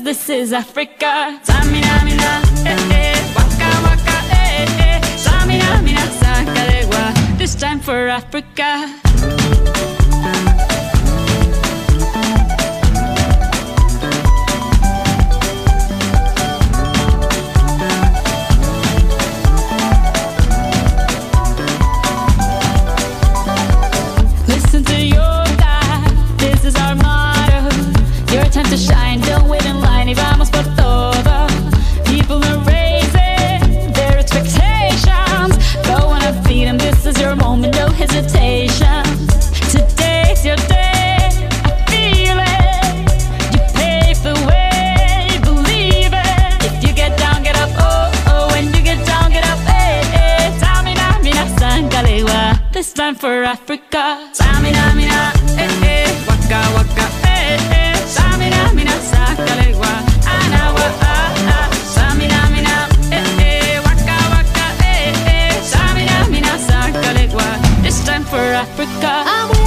cause this is Africa. Samina, mina, eh, eh Waka, waka, eh, eh. Samina, mina, sakarewa This time for Africa. this land for Africa. Samina, mina, eh, eh, waka, waka, eh, eh. Samina, mina, sakalewa, anawa, ah, ah. Samina, mina, eh, eh, waka, waka, eh, eh. Samina, mina, sakalewa, this time for Africa.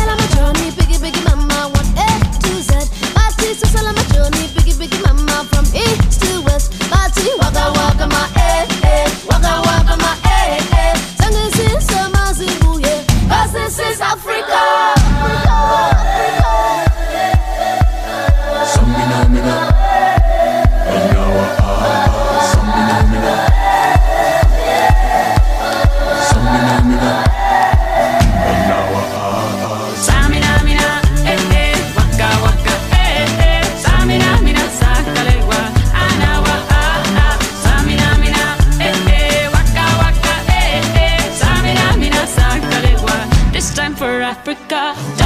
Africa.